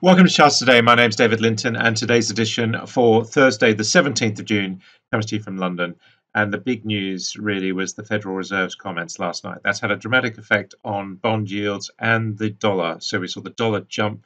Welcome to Charts Today. My name is David Linton, and today's edition for Thursday, the 17th of June, comes to you from London. And the big news really was the Federal Reserve's comments last night. That's had a dramatic effect on bond yields and the dollar. So we saw the dollar jump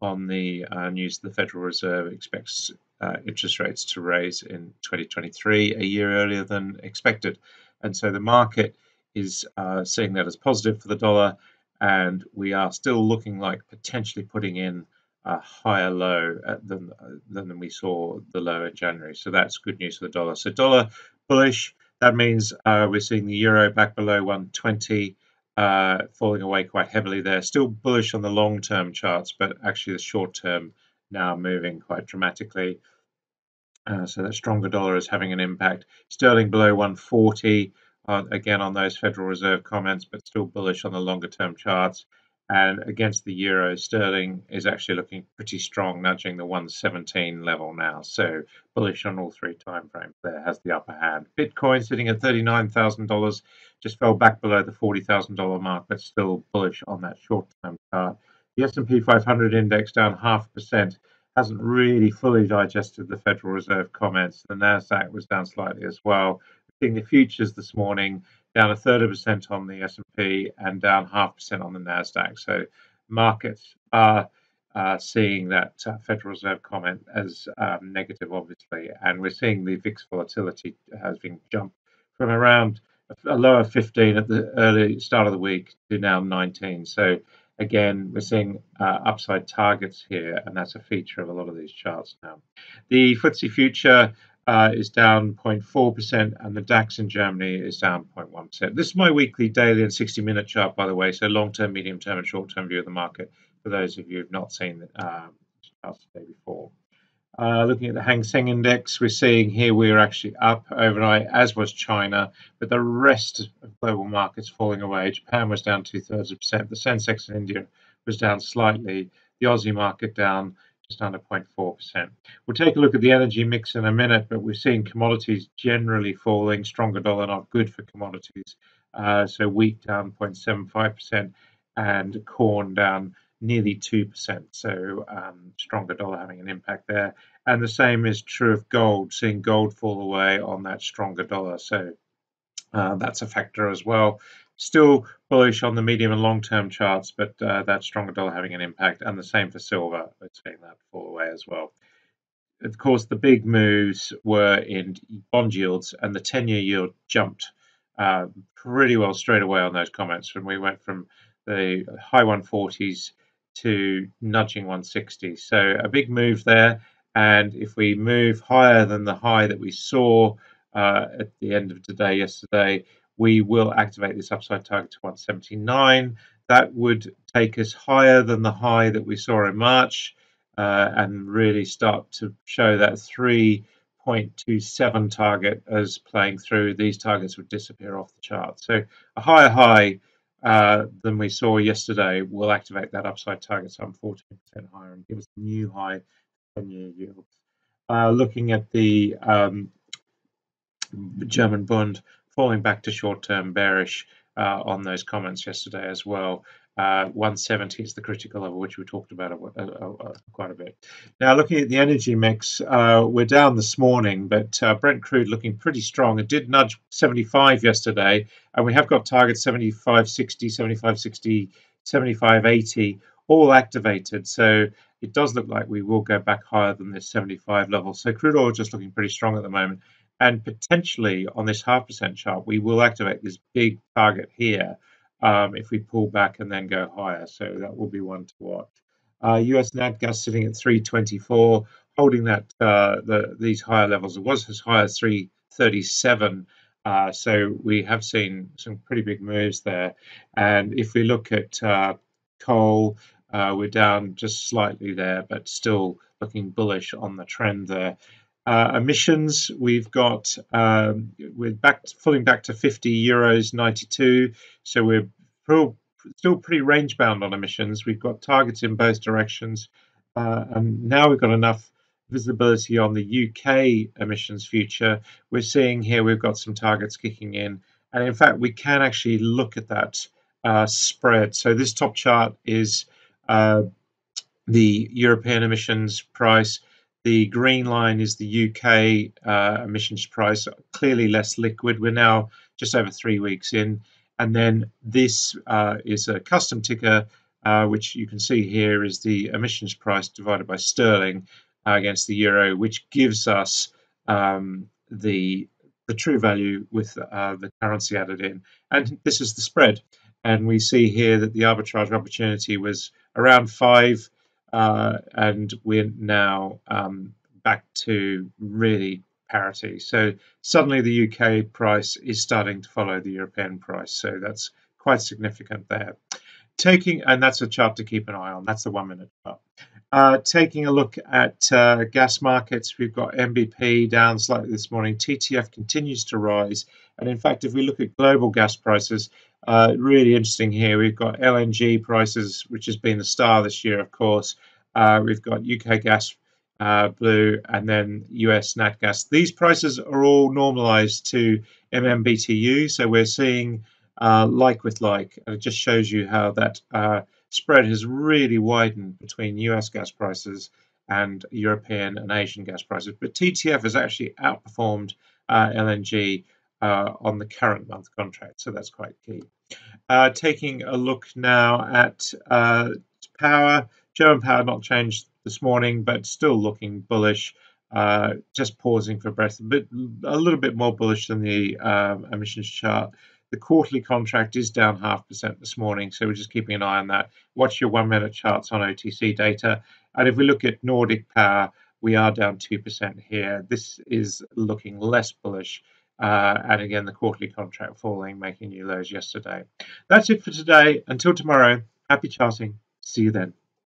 on the uh, news the Federal Reserve expects uh, interest rates to raise in 2023, a year earlier than expected. And so the market is uh, seeing that as positive for the dollar. And we are still looking like potentially putting in a higher low uh, than than we saw the low in January. So that's good news for the dollar. So dollar bullish. That means uh, we're seeing the euro back below 120, uh, falling away quite heavily there. Still bullish on the long-term charts, but actually the short-term now moving quite dramatically. Uh, so that stronger dollar is having an impact. Sterling below 140, uh, again on those Federal Reserve comments, but still bullish on the longer-term charts and against the euro, sterling is actually looking pretty strong, nudging the 117 level now. So bullish on all three timeframes there has the upper hand. Bitcoin sitting at $39,000, just fell back below the $40,000 mark, but still bullish on that short-term chart. The S&P 500 index down half percent hasn't really fully digested the Federal Reserve comments. The Nasdaq was down slightly as well. Seeing the futures this morning down a third of a percent on the S&P and down half percent on the Nasdaq. So markets are uh, seeing that uh, Federal Reserve comment as um, negative, obviously, and we're seeing the VIX volatility has been jumped from around a lower 15 at the early start of the week to now 19. So again, we're seeing uh, upside targets here, and that's a feature of a lot of these charts now. The FTSE future uh, is down 0.4%, and the DAX in Germany is down 0.1%. This is my weekly, daily, and 60 minute chart, by the way, so long term, medium term, and short term view of the market for those of you who have not seen the um, charts today before. Uh, looking at the Hang Seng Index, we're seeing here we're actually up overnight, as was China, but the rest of global markets falling away. Japan was down two thirds of a percent. The Sensex in India was down slightly. The Aussie market down just under 0.4%. We'll take a look at the energy mix in a minute, but we're seeing commodities generally falling. Stronger dollar not good for commodities. Uh, so wheat down 0.75% and corn down nearly 2%. So um, stronger dollar having an impact there. And the same is true of gold, seeing gold fall away on that stronger dollar. So uh, that's a factor as well. Still bullish on the medium and long term charts, but uh, that stronger dollar having an impact, and the same for silver. We're seeing that fall away as well. Of course, the big moves were in bond yields, and the 10 year yield jumped uh, pretty well straight away on those comments. When we went from the high 140s to nudging 160. So a big move there. And if we move higher than the high that we saw uh, at the end of today, yesterday, we will activate this upside target to 179. That would take us higher than the high that we saw in March uh, and really start to show that 3.27 target as playing through. These targets would disappear off the chart. So a higher high uh, than we saw yesterday will activate that upside target some 14% higher and give us a new high 10-year yield. Uh, looking at the um, German Bund, falling back to short-term bearish uh, on those comments yesterday as well. Uh, 170 is the critical level, which we talked about a, a, a, quite a bit. Now, looking at the energy mix, uh, we're down this morning, but Brent crude looking pretty strong. It did nudge 75 yesterday, and we have got targets 75, 60, 75, 60, 75, 80, all activated. So it does look like we will go back higher than this 75 level. So crude oil just looking pretty strong at the moment. And potentially on this half percent chart, we will activate this big target here um, if we pull back and then go higher. So that will be one to watch. Uh, US NAT gas sitting at 324, holding that uh, the, these higher levels. It was as high as 337. Uh, so we have seen some pretty big moves there. And if we look at uh, coal, uh, we're down just slightly there, but still looking bullish on the trend there. Uh, emissions, we've got um, we're back falling back to 50 euros 92, so we're still, pretty range bound on emissions. We've got targets in both directions, uh, and now we've got enough visibility on the UK emissions future. We're seeing here we've got some targets kicking in, and in fact we can actually look at that uh, spread. So this top chart is uh, the European emissions price. The green line is the UK uh, emissions price, clearly less liquid. We're now just over three weeks in. And then this uh, is a custom ticker, uh, which you can see here is the emissions price divided by sterling uh, against the euro, which gives us um, the the true value with uh, the currency added in. And this is the spread. And we see here that the arbitrage opportunity was around five uh, and we're now um, back to really parity. So suddenly the UK price is starting to follow the European price. So that's quite significant there. Taking, and that's a chart to keep an eye on. That's the one minute chart. Uh, taking a look at uh, gas markets, we've got NBP down slightly this morning. TTF continues to rise. And in fact, if we look at global gas prices, uh, really interesting here. We've got LNG prices, which has been the star this year, of course. Uh, we've got UK gas uh, blue and then US nat gas. These prices are all normalized to MMBTU. So we're seeing uh, like with like. And it just shows you how that spread has really widened between US gas prices and European and Asian gas prices. But TTF has actually outperformed uh, LNG uh, on the current month contract, so that's quite key. Uh, taking a look now at uh, power, German power not changed this morning, but still looking bullish. Uh, just pausing for breath, but a little bit more bullish than the um, emissions chart. The quarterly contract is down half percent this morning, so we're just keeping an eye on that. Watch your one minute charts on OTC data. And if we look at Nordic Power, we are down 2% here. This is looking less bullish. Uh, and again, the quarterly contract falling, making new lows yesterday. That's it for today. Until tomorrow, happy charting. See you then.